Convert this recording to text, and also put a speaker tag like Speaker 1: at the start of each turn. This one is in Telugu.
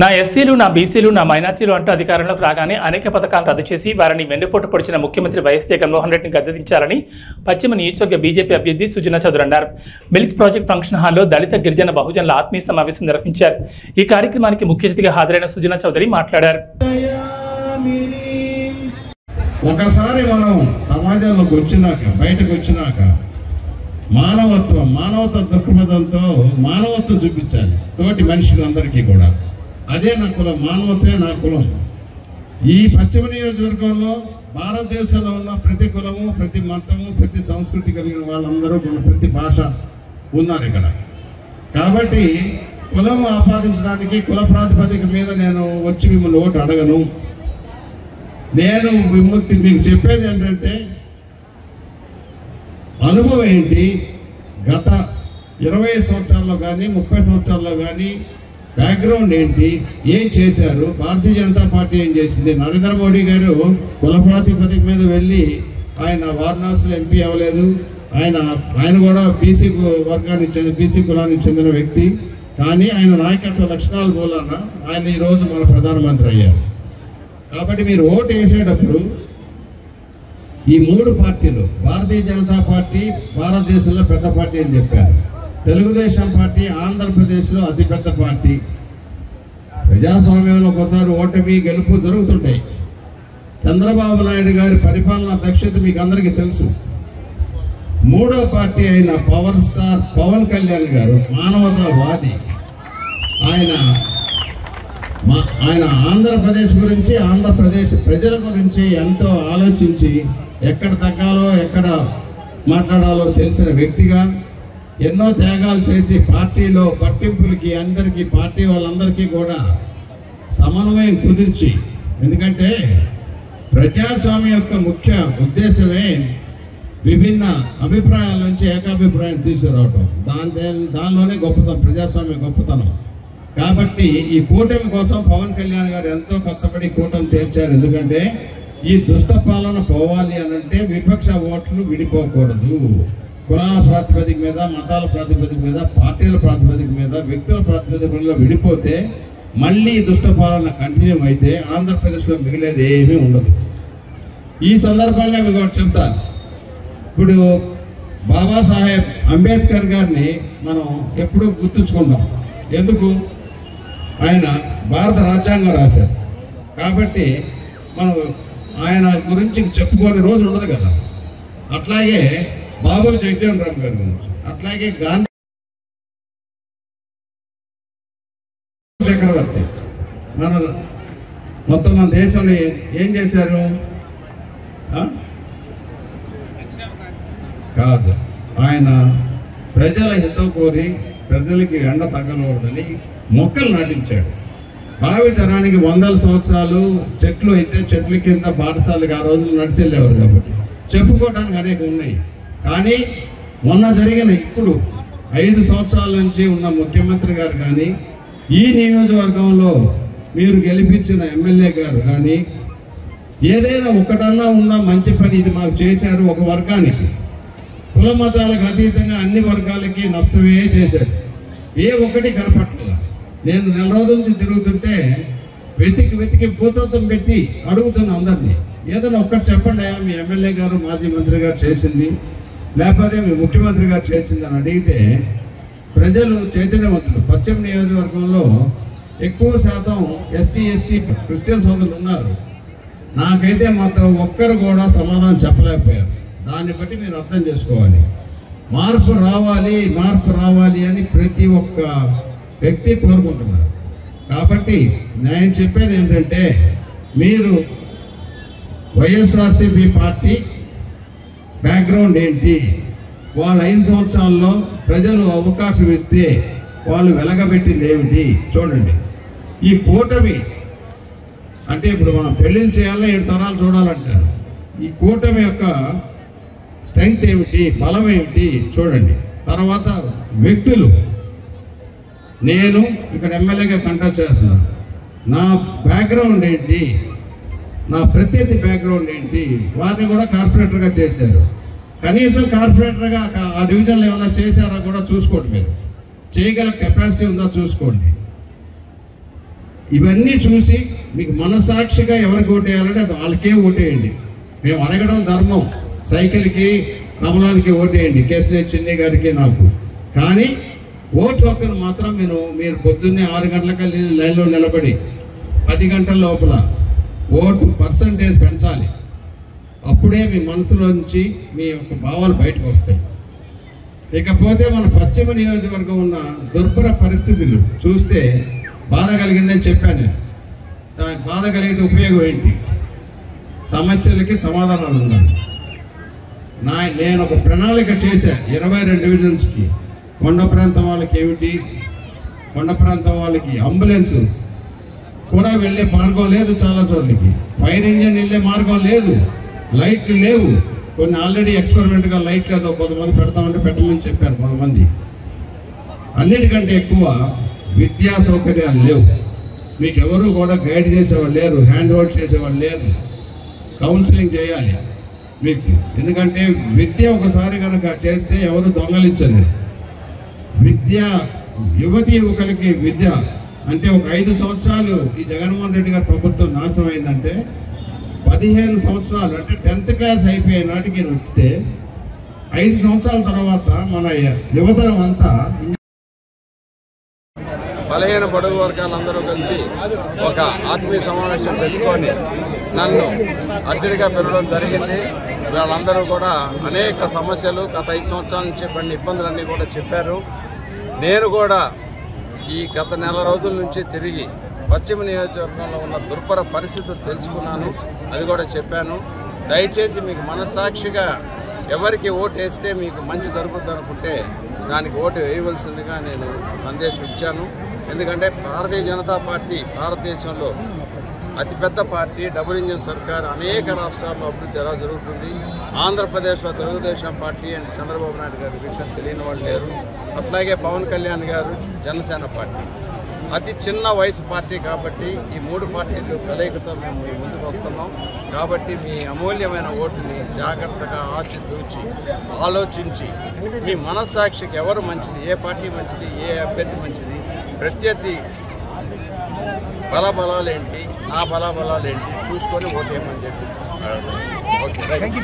Speaker 1: నా ఎస్సీలు నా బీసీలు నా మైనార్టీలు అంటూ అధికారంలోకి రాగానే అనేక పథకాలు రద్దు చేసి వారిని వెన్నుపోటు పొడిచిన ముఖ్యమంత్రి వైఎస్ జగన్మోహన్ రెడ్డిని గద్దెదించాలని పశ్చిమ నియోజకవర్గ బీజేపీ అభ్యర్థి సుజనా చౌదరి అన్నారు. మిల్క్ ప్రాజెక్ట్ ఫంక్షన్ హాల్లో దళిత గిరిజన బహుజనుల ఆత్మీయ సమావేశం నిర్వహించారు. ఈ కార్యక్రమానికి ముఖ్య అతిథిగా హాజరైన సుజనా చౌదరి మాట్లాడారు.
Speaker 2: ఒకసారి మనం సమాజంలోకి వచ్చినాక బయటకు వచ్చినాక మానవత్వం మానవత్వ దృక్పథంతో మానవత్వం చూపించాలి. తోటి మనుషులందరికీ కూడా. అదే నా కులం మానవత్వే నా కులం. ఈ పశ్చిమ నియోజకవర్గంలో భారతదేశంలో ఉన్న ప్రతి కులము ప్రతి మతము ప్రతి సంస్కృతి కలిగిన వాళ్ళందరూ మన ప్రతి భాష ఉన్నారు ఇక్కడ. కాబట్టి కులం ఆపాదించడానికి కుల ప్రాతిపదిక మీద నేను వచ్చి మిమ్మల్ని ఓటు అడగను. నేను మిమ్మల్ని మీకు చెప్పేది ఏంటంటే అనుభవం ఏంటి? గత ఇరవై సంవత్సరాల్లో కానీ ముప్పై సంవత్సరాల్లో కానీ బ్యాక్గ్రౌండ్ ఏంటి? ఏం చేశారు? భారతీయ జనతా పార్టీ ఏం చేసింది? నరేంద్ర మోడీ గారు కులప్రాతిపదిక మీద వెళ్ళి ఆయన వారణాసిలో ఎంపీ అవ్వలేదు. ఆయన ఆయన కూడా బీసీ వర్గానికి చెందిన బీసీ కులానికి చెందిన వ్యక్తి. కానీ ఆయన నాయకత్వ లక్షణాలు మూలాన ఆయన ఈరోజు మన ప్రధానమంత్రి అయ్యారు. కాబట్టి మీరు ఓటు వేసేటప్పుడు ఈ మూడు పార్టీలు భారతీయ జనతా పార్టీ భారతదేశంలో పెద్ద పార్టీ అని చెప్పారు. తెలుగుదేశం పార్టీ ఆంధ్రప్రదేశ్లో అతిపెద్ద పార్టీ. ప్రజాస్వామ్యంలో ఒకసారి ఓటమి గెలుపు జరుగుతుంటాయి. చంద్రబాబు నాయుడు గారి పరిపాలన దక్షత మీకు అందరికీ తెలుసు. మూడో పార్టీ అయిన పవర్ స్టార్ పవన్ కళ్యాణ్ గారు మానవతావాది. ఆయన మా ఆయన ఆంధ్రప్రదేశ్ గురించి ఆంధ్రప్రదేశ్ ప్రజల గురించి ఎంతో ఆలోచించి ఎక్కడ తగ్గాలో ఎక్కడ మాట్లాడాలో తెలిసిన వ్యక్తిగా ఎన్నో త్యాగాలు చేసి పార్టీలో పట్టింపులకి అందరికీ పార్టీ వాళ్ళందరికీ కూడా సమన్వయం కుదిర్చి. ఎందుకంటే ప్రజాస్వామ్యం యొక్క ముఖ్య ఉద్దేశమే విభిన్న అభిప్రాయాల నుంచి ఏకాభిప్రాయం తీసుకురావటం. దాని దానిలోనే గొప్పతనం ప్రజాస్వామ్య గొప్పతనం. కాబట్టి ఈ కూటమి కోసం పవన్ కళ్యాణ్ గారు ఎంతో కష్టపడి కూటమి తీర్చారు. ఎందుకంటే ఈ దుష్ట పాలన పోవాలి అనంటే విపక్ష ఓట్లు విడిపోకూడదు. కులాల ప్రాతిపదిక మీద మతాల ప్రాతిపదిక మీద పార్టీల ప్రాతిపదిక మీద వ్యక్తుల ప్రాతిపదిక విడిపోతే మళ్ళీ దుష్టపాలన దుష్ట పాలన కంటిన్యూ అయితే ఆంధ్రప్రదేశ్లో మిగిలేది ఏమీ ఉండదు. ఈ సందర్భంగా మీకు ఒకటి చెప్తాను ఇప్పుడు బాబాసాహెబ్ అంబేద్కర్ గారిని మనం ఎప్పుడూ గుర్తుంచుకుంటాం. ఎందుకు? ఆయన భారత రాజ్యాంగం రాశారు. కాబట్టి మనం ఆయన గురించి చెప్పుకోని రోజు ఉండదు కదా. అట్లాగే బాబు జగజీవన్ రామ్ గారి గురించి అట్లాగే గాంధీ చక్రవర్తి. మన మొత్తం మన దేశంలో ఏం చేశారు? కాదు. ఆయన ప్రజల హితం కోరి ప్రజలకి ఎండ తగ్గకూడదని మొక్కలు నాటించాడు. భావి తరానికి వందల సంవత్సరాలు చెట్లు అయితే చెట్ల కింద పాఠశాలకు ఆ రోజులు నడిచెళ్ళేవారు కాబట్టి చెప్పుకోవడానికి అనేక ఉన్నాయి. కానీ మొన్న జరిగిన ఇప్పుడు ఐదు సంవత్సరాల నుంచి ఉన్న ముఖ్యమంత్రి గారు కానీ ఈ నియోజకవర్గంలో మీరు గెలిపించిన ఎమ్మెల్యే గారు కానీ ఏదైనా ఒకటన్నా ఉన్న మంచి పని ఇది మాకు చేశారు ఒక వర్గానికి. కుల మతాలకు అతీతంగా అన్ని వర్గాలకి నష్టమే చేశారు. ఏ ఒక్కటి కనపట్లేదు నేను నెల రోజుల నుంచి తిరుగుతుంటే వెతికి వెతికి భూతత్వం పెట్టి అడుగుతున్న అందరినీ. ఏదైనా ఒక్కటి చెప్పండి మీ ఎమ్మెల్యే గారు మాజీ మంత్రి గారు చేసింది. లేకపోతే మీ ముఖ్యమంత్రి గారు చేసిందని అడిగితే ప్రజలు చైతన్యవంతులు. పశ్చిమ నియోజకవర్గంలో ఎక్కువ శాతం ఎస్సీ ఎస్టీ క్రిస్టియన్ సోదరులు ఉన్నారు. నాకైతే మాత్రం ఒక్కరు కూడా సమాధానం చెప్పలేకపోయారు. దాన్ని బట్టి మీరు అర్థం చేసుకోవాలి. మార్పు రావాలి మార్పు రావాలి అని ప్రతి ఒక్క వ్యక్తి కోరుకుంటున్నారు. కాబట్టి నేను చెప్పేది ఏంటంటే మీరు వైఎస్ఆర్సీపీ పార్టీ బ్యాక్గ్రౌండ్ ఏంటి? వాళ్ళ ఐదు సంవత్సరాల్లో ప్రజలు అవకాశం ఇస్తే వాళ్ళు వెలగబెట్టింది ఏమిటి? చూడండి. ఈ కూటమి అంటే ఇప్పుడు మనం పెళ్ళిని చేయాలా ఏడు తరాలు చూడాలంటారు. ఈ కూటమి యొక్క స్ట్రెంగ్త్ ఏమిటి? బలం ఏమిటి? చూడండి. తర్వాత వ్యక్తులు. నేను ఇక్కడ ఎమ్మెల్యేగా కంటెస్ట్ చేస్తున్నాను. నా బ్యాక్గ్రౌండ్ ఏంటి? నా ప్రత్యర్థి బ్యాక్గ్రౌండ్ ఏంటి? వారిని కూడా కార్పొరేటర్గా చేశారు. కనీసం కార్పొరేటర్గా ఆ- డివిజన్లు డివిజన్లో ఏమైనా చేశారా కూడా చూసుకోండి మీరు. చేయగల కెపాసిటీ ఉందా చూసుకోండి. ఇవన్నీ చూసి మీకు మనసాక్షిగా ఎవరికి ఓటేయాలంటే అది వాళ్ళకే ఓటేయండి. మేము అడగడం ధర్మం. సైకిల్కి కమలానికి ఓటేయండి. కేసునే చిన్ని గారికి నాకు. కానీ ఓటు హక్కును మాత్రం నేను మీరు పొద్దున్నే ఆరు గంటలకల్లి లైన్లో నిలబడి పది గంటల లోపల ఓటు పర్సంటేజ్ పెంచాలి. అప్పుడే మీ మనసులో నుంచి మీ యొక్క భావాలు బయటకు వస్తాయి. ఇకపోతే మన పశ్చిమ నియోజకవర్గం ఉన్న దుర్భర పరిస్థితులు చూస్తే బాధ కలిగిందని చెప్పాను నేను. దానికి బాధ కలిగితే ఉపయోగం ఏంటి? సమస్యలకి సమాధానాలు ఉండాలి. నా నేను ఒక ప్రణాళిక చేశా ఇరవై రెండు డివిజన్స్కి. కొండ ప్రాంతం వాళ్ళకి ఏమిటి? కొండ ప్రాంతం వాళ్ళకి అంబులెన్సు. కూడా వెళ్ళే మార్గం లేదు చాలా చోట్లకి ఫైర్ ఇంజన్ వెళ్ళే మార్గం లేదు. లైట్లు లేవు. కొన్ని ఆల్రెడీ ఎక్స్పెరిమెంట్గా లైట్లు ఏదో కొంతమంది పెడతామంటే పెట్టమని చెప్పారు కొంతమంది. అన్నిటికంటే ఎక్కువ విద్యా సౌకర్యాలు లేవు. మీకు ఎవరు కూడా గైడ్ చేసేవాళ్ళు లేరు. హ్యాండ్ హోల్డ్ చేసేవాళ్ళు లేరు. కౌన్సిలింగ్ చేయాలి మీకు. ఎందుకంటే విద్య ఒకసారి కనుక చేస్తే ఎవరు దొంగలించలేదు విద్య యువతి యువకులకి విద్య అంటే ఒక ఐదు సంవత్సరాలు ఈ జగన్మోహన్ రెడ్డి గారి ప్రభుత్వం నాశనం అయిందంటే పదిహేను సంవత్సరాలు అంటే టెన్త్ క్లాస్ అయిపోయే నాటికి వస్తే ఐదు సంవత్సరాల తర్వాత మన యువతరం అంతా
Speaker 3: బలహీన పొడుగు వర్గాలందరూ కలిసి ఒక ఆత్మీయ సమావేశం పెట్టుకొని నన్ను అతిథిగా పెరగడం జరిగింది. వాళ్ళందరూ కూడా అనేక సమస్యలు గత ఐదు సంవత్సరాల నుంచి పడిన ఇబ్బందులన్నీ కూడా చెప్పారు. నేను కూడా ఈ గత నెల రోజుల నుంచి తిరిగి పశ్చిమ నియోజకవర్గంలో ఉన్న దుర్భర పరిస్థితి తెలుసుకున్నాను. అది కూడా చెప్పాను. దయచేసి మీకు మనస్సాక్షిగా ఎవరికి ఓటు వేస్తే మీకు మంచి జరుగుతుంది అనుకుంటే దానికి ఓటు వేయవలసిందిగా నేను సందేశం ఇచ్చాను ఎందుకంటే భారతీయ జనతా పార్టీ భారతదేశంలో అతిపెద్ద పార్టీ డబుల్ ఇంజిన్ సర్కార్ అనేక రాష్ట్రాల్లో అభివృద్ధి ఎలా జరుగుతుంది? ఆంధ్రప్రదేశ్లో తెలుగుదేశం పార్టీ అండ్ చంద్రబాబు నాయుడు గారి విషయం తెలియని వాళ్ళు లేరు. అట్లాగే పవన్ కళ్యాణ్ గారు జనసేన పార్టీ. అతి చిన్న వయసు పార్టీ కాబట్టి ఈ మూడు పార్టీలు కలయికతో మేము మీ ముందుకు వస్తున్నాం. కాబట్టి మీ అమూల్యమైన ఓటుని జాగ్రత్తగా ఆచితూచి ఆలోచించి మీ మనస్సాక్షికి ఎవరు మంచిది ఏ పార్టీ మంచిది ఏ అభ్యర్థి మంచిది ప్రత్యర్థి బలబలాలేంటి నా బలబలాలేంటి చూసుకొని ఓటేయమని చెప్పి ఓకే రైట్